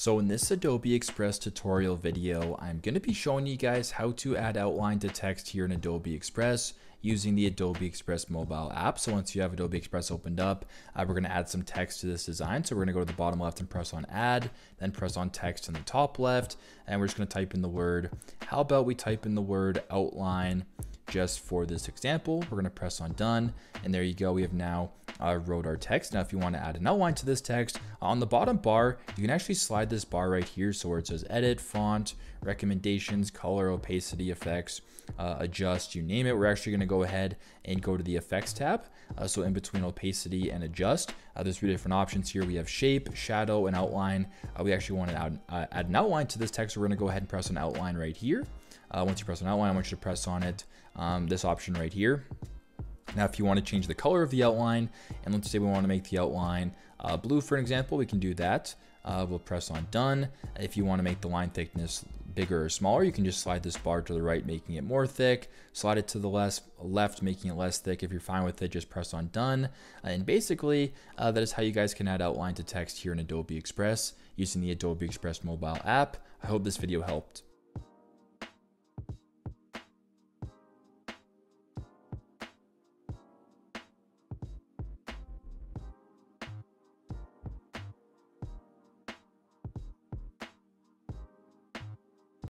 So in this Adobe Express tutorial video, I'm going to be showing you guys how to add outline to text here in Adobe Express using the Adobe Express mobile app. So once you have Adobe Express opened up, uh, we're going to add some text to this design. So we're going to go to the bottom left and press on add, then press on text in the top left, and we're just going to type in the word. How about we type in the word outline just for this example. We're going to press on done. And there you go. We have now uh, wrote our text. Now, if you want to add an outline to this text, on the bottom bar, you can actually slide this bar right here. So where it says edit, font, recommendations, color, opacity, effects, uh, adjust, you name it. We're actually going to go ahead and go to the effects tab. Uh, so in between opacity and adjust, uh, there's three different options here. We have shape, shadow, and outline. Uh, we actually want to add, uh, add an outline to this text. So we're going to go ahead and press on outline right here. Uh, once you press on outline, I want you to press on it, um, this option right here. Now, if you want to change the color of the outline, and let's say we want to make the outline uh, blue, for an example, we can do that. Uh, we'll press on done. If you want to make the line thickness bigger or smaller, you can just slide this bar to the right, making it more thick, slide it to the left, left making it less thick. If you're fine with it, just press on done. And basically, uh, that is how you guys can add outline to text here in Adobe Express using the Adobe Express mobile app. I hope this video helped.